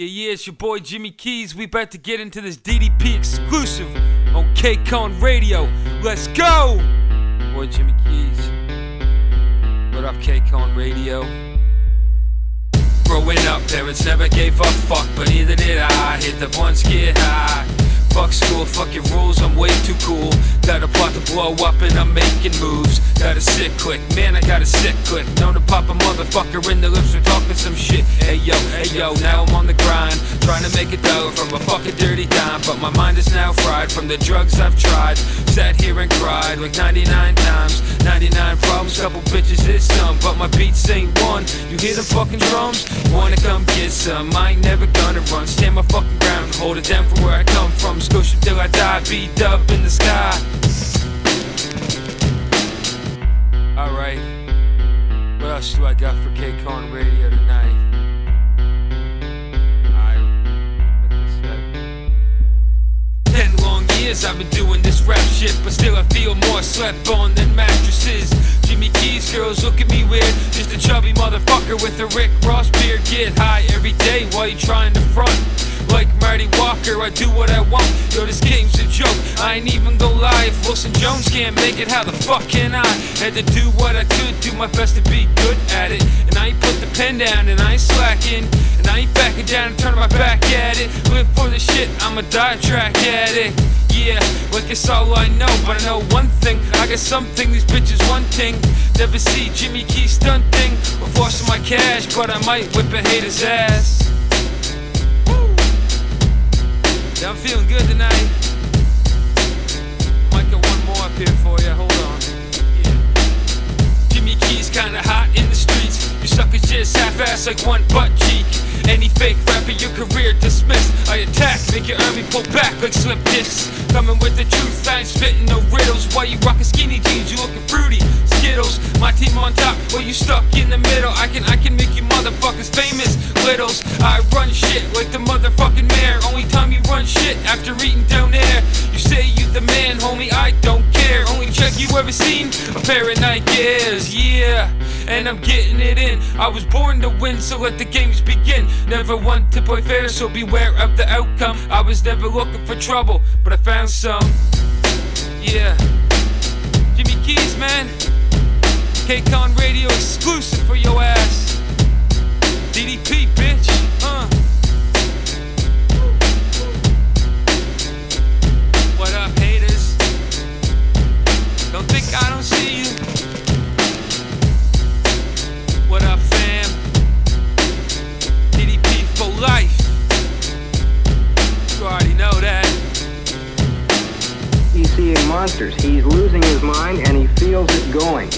Yeah, yeah, it's your boy Jimmy Keyz. We about to get into this DDP exclusive on KCON Radio. Let's go! Boy Jimmy Keyz. What up, KCON Radio? Growing up, parents never gave a fuck, but neither did I. Hit the ones get high. Fuck school, fuck your rules, I'm way too cool. Got a plot to blow up and I'm making moves. Gotta sit quick, man, I gotta sit quick. Known to pop a motherfucker in the lips for talking some shit. Yo, now I'm on the grind. Trying to make a dollar from a fucking dirty dime. But my mind is now fried from the drugs I've tried. Sat here and cried like 99 times. 99 problems, couple bitches is some. But my beats ain't one. You hear the fucking drums? Wanna come get some? I ain't never gonna run. Stand my fucking ground, hold it down from where I come from. Scotia till I die, beat up in the sky. Alright. What else do I got for KCON Radio tonight? Years I've been doing this rap shit, but still I feel more slept on than mattresses. Jimmy Keyz girls look at me weird, just a chubby motherfucker with a Rick Ross beard. Get high every day while you trying to front. Like Marty Walker, I do what I want. Yo, this game's a joke. I ain't even gonna lie. If Wilson Jones can't make it, how the fuck can I? Had to do what I could, do my best to be good at it. And I ain't put the pen down, and I ain't slacking. I ain't backing down and turning my back at it. Live for the shit, I'm a diet track addict. Yeah, like it's all I know, but I know one thing. I got something these bitches wanting. Never see Jimmy Key stunting or forcing my cash, but I might whip a hater's ass. Woo. Yeah, I'm feeling good tonight. Might get one more up here for you. Hold on. Jimmy Keyz kinda hot in the streets. You suckers just half-ass like one butt cheek. Any fake rapper, your career dismissed. I attack, make your army pull back like slip discs. Coming with the truth, I ain't spitting no riddles. Why you rockin' skinny jeans? You looking fruity. Skittles, my team on top, while you stuck in the middle. I can, I can make you motherfuckers famous. Littles, I run shit like the motherfucking mayor. Only time you run shit after eating down there. You say you the man, homie, I don't care. Only check you ever seen a pair of Nikes, yeah. And I'm getting it in. I was born to win, so let the games begin. Never one to play fair, so beware of the outcome. I was never looking for trouble, but I found some. Yeah. Jimmy Keyz, man. KCON Radio exclusive for your ass. DDP, bitch. Monsters. He's losing his mind and he feels it going.